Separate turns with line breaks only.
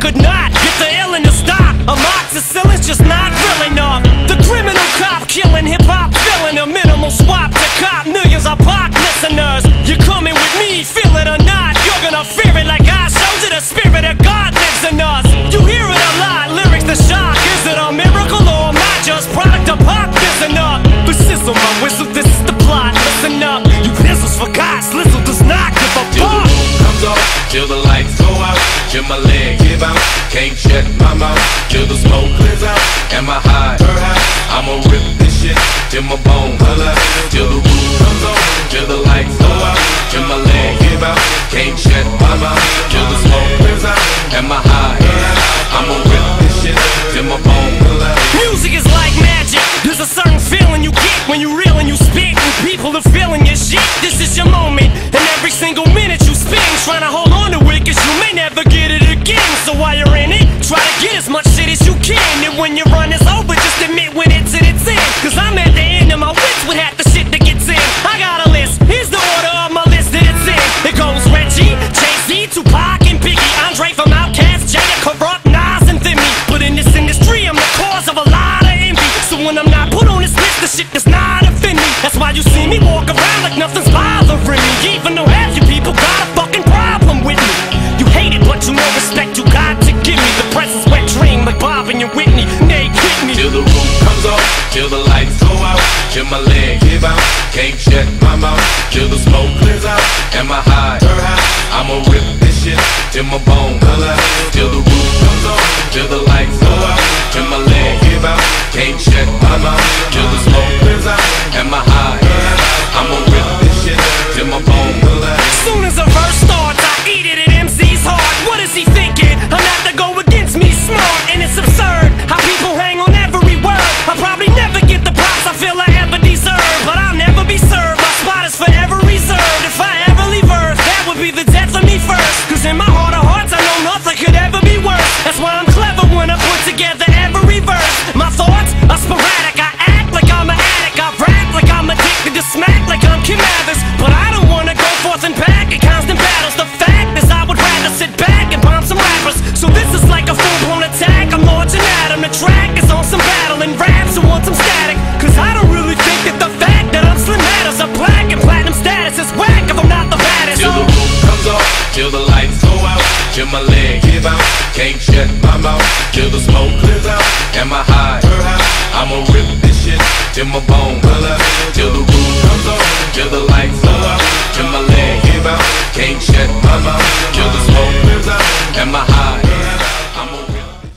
could not get the illin to stop. Amoxicillin's just not real enough. The criminal cop killing hip hop, filling a minimal swap to cop millions of pop listeners. You coming with me, feel it or not, you're gonna fear it like I showed you. The spirit of God lives in us. You hear it a lot, lyrics the shock. Is it a miracle or am I just product of pop? Listen up, but sizzle my whistle, this is the plot. Listen up, you pistols for God, Slizzle does not give a
Till the
fuck.
comes till the my leg give out. Can't shut my mouth, till the smoke clears out. Am I high? I'ma rip this shit till my bone holla. Till the roof comes off, till the lights go out, till my leg give out. Can't shut my mouth, till the smoke clears out. Am I high? I'ma rip this shit till my bone holla.
Music is like magic. There's a certain feeling you get when you reel and you spit, and people are feeling your shit. Can. And when your run is over, just admit when it's in its end. Cause I'm at the end of my wits with half
till the lights go out, till my leg give out. Can't shut my mouth, till the smoke clears out. Am my high? I'ma rip this shit till my bone holla. Till the roof comes off, till the lights go out, till my leg give out. Can't shut my mouth, till the smoke give out. Can't shut my mouth, till the smoke clears out. Am I high? I'ma rip this shit till my bone holla. Till the roof comes off, till the lights